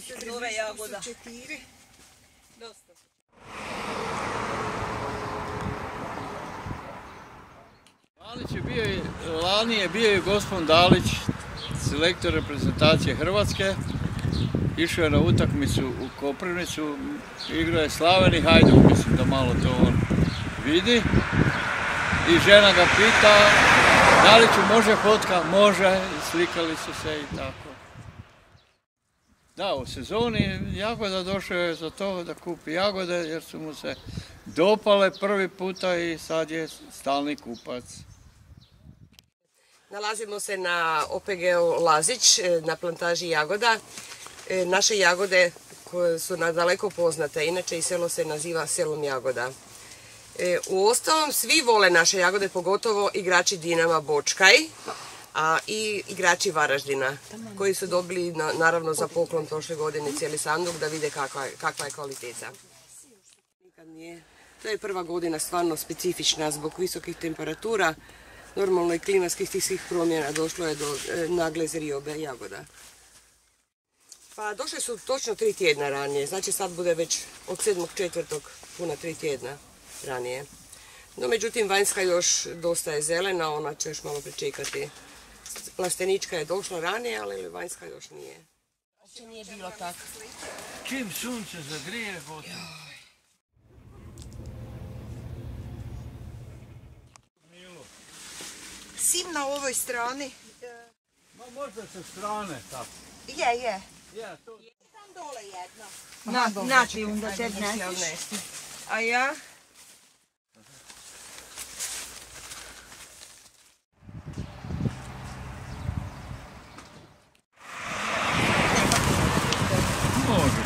se zove jagoda. Dosta. Dalić je bio, i- lani je bio i gospon Dalić, selektor reprezentacije Hrvatske. Išao je na utakmicu u Koprivnicu, igrao je Slaveni Hajduk, mislim da malo to on vidi. I žena ga pita, da li ću može fotka? Može, i slikali su se i tako. Da, u sezoni Jagoda došao je za to da kupi jagode jer su mu se dopale prvi puta i sad je stalni kupac. Nalazimo se na OPG-u Lazić, e, na plantaži jagoda. E, Naše jagode koje su nadaleko poznate, inače i selo se naziva selom jagoda. E, U ostalom, svi vole naše jagode, pogotovo igrači Dinama Bočkaj, a i igrači Varaždina, koji su dobili na- naravno za poklon prošle godine cijeli sanduk da vide kakva, je- kvaliteta. To je prva godina stvarno specifična zbog visokih temperatura, normalno i klimatskih tih svih promjena došlo je do e, nagle zriobe jagoda. Pa došle su točno tri tjedna ranije, znači sad bude već od 7.4. puna tri tjedna ranije. No međutim vanjska još dosta je zelena, ona će još malo pričekati. Plastenička je došla ranije, ali vanjska još nije. Uopće nije bilo tako. Čim sunce zagrije, gotovo. Sim na ovoj strani. Ma možda sa strane tako. Je, je. Ja, to... Tam dole jedno. Na, na ti onda te nesiš. A ja?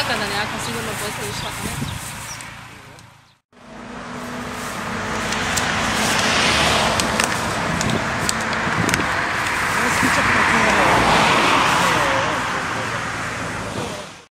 acá, né? A castigo não pode ser chata, né?